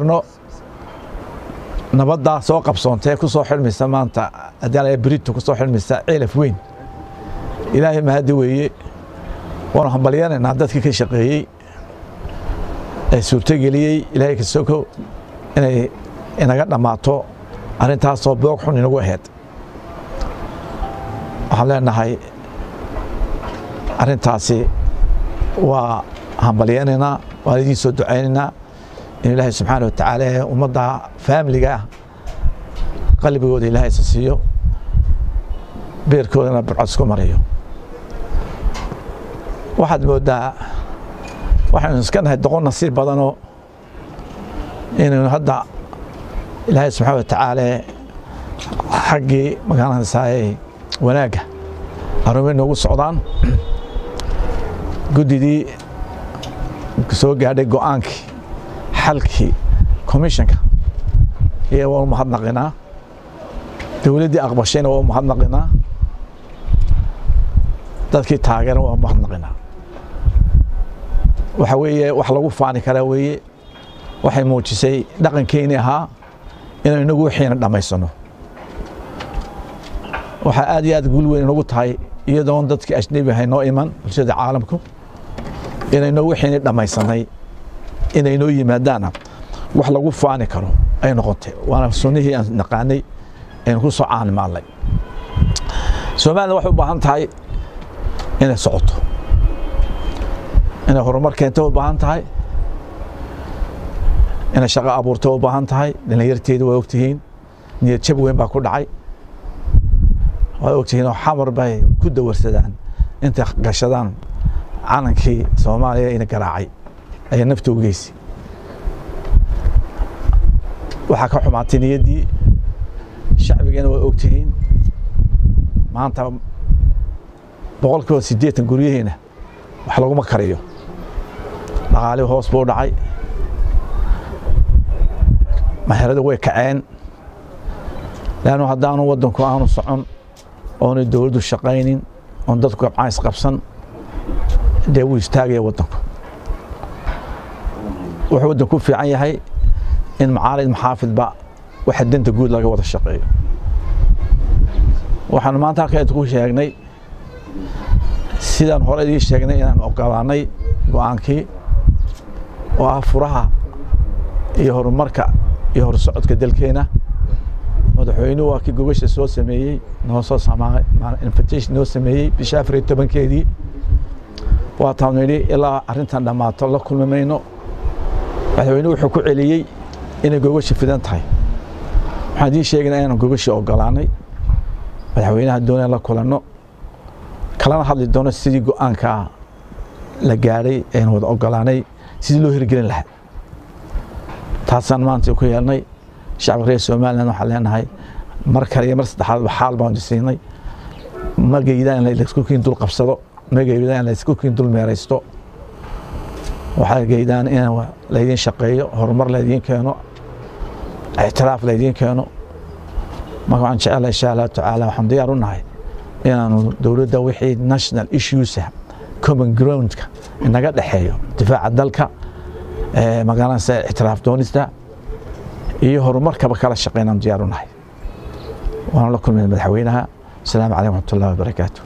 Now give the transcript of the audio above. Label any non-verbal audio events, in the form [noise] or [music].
no nabaddaa soo qabsoontee ku soo xidhmaysa maanta. Haddii brito ku soo xidhmaysa ceelaf weyn. Ilaahay mahadi weeye. Waanu hambalyanaynaa dadkii ka shaqeeyey. Ee suurtogeliyey ilaahay ka soko inay inaga dhammaato. Arrintaasoo boog xun inagu ahayd waxaan leenahay arrintaasi waa hambalyanaynaa waan idiin soo ducaynaynaa in ilaahay subxaana watacaala ummadda faamiliga ah qalbigooda ilaahay isa siiyo beerkoodana burcod isku mariyo waxaad mooddaa waxaynu iska nahay doqon nasiib badanoo inaynu hadda ilaahay subxaana watacaala xaggii magaranaysaayey wanaagga arrimay noogu socdaan. [clears throat] Guddidii soo gaadhay go'aankii xalkii commissionka iya waa u mahadnaqinaa dowladdii aqbashayna waa u mahadnaqinaa dadkii taageeran waa u mahadnaqinaa. Waxa weeye wax lagu faani karaa weeye waxay muujisay dhaqankeeni ahaa inaynu inagu wixiina dhammaysano waxaa aad iyo aad guul weyn inagu tahay iyadoon dadkii ajnebi ahay noo iman bulshada caalamku inayno wixiini dhammaysanay inay noo yimaadaana wax lagu faani karo ay noqotay. Waana sunnihii aan naqaanay aynu ku soo caanimaallay somalilan waxay u baahan tahay inay socoto. Inay horumar keento u baahan tahay. Inay shaqo abuurto u baahan tahay. Dhallinyarteedu waa ogtihiin. Niyad jab weyn baa ku dhacay. Waa ogtihiin oo xamar bay ku dawarsadaan intay gashadaan calankii soomaaliya ina garaacay ayaa nafta u geysi waxaa ka xumaatay niyaddii shacbigeena waa ogtihiin. Maanta boqol kiiba siddeetan guryaheena wax laguma kariyo. Dhaqaalii hoos buu dhacay. Maherada way kaceen. Leannu haddaanu waddanku aanu socon oonay dowladdu shaqaynin oon dadku gabcays qabsan dee wuu istaagaya waddanku wuxuu waddanku fiican yahay in macaalid maxaafidba waxa danta guud laga wada shaqeeyo. Waxaanu maanta halka ku sheegnay sidaan hore idiin sheegnay inaan ogolaanay go'aankii oo ah furaha iyo horumarka iyo horsocodka dalkeena. Madaxweynuhu waa kii gogasha soo sameeyey noo soo noo sameeyey bisha afar iyo tobankeedii. Waataanu nidhi ilaa arrintan dhammaato la kulmi mayno madaxweynuhu wuxuu ku celiyey inay gogasha fidan tahay. Waxaan idiin sheegaynaa inaan gogasha ogolaanay madaxweynaha doonaya la kulanno. Kalana hadli doono sidii go'aankaa la gaadhay aynu wada ogolaanay sidii loo hirgelin lahaa. Taasaan maanta ku yeelnay. Shacabka reer somalilan waxaan leenahay mar kale iyo mar saddexaadba xaal baanu siinay ma geydaan in laysku kiin dul qabsado ma geydaan in laysku kiin dul meeraysto waxaa geydaan in laydiin shaqeeyo horumar laydiin keeno ictiraaf laydiin keeno. Marka waxaan jecelahay insha allahu tacaala waxaan diyaar u nahay inaanu dowladda wixii national issuesa common groundka inaga dhexeeyo difaaca dalka magaalanaysa ictiraaf doonista iyo horumarkaba kala shaqeynaan diyaar u nahay. Waanu la kulmay madaxweynaha. Asalaamu calaykum waraxmat ullahi wabarakaatu